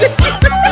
Ha ha ha!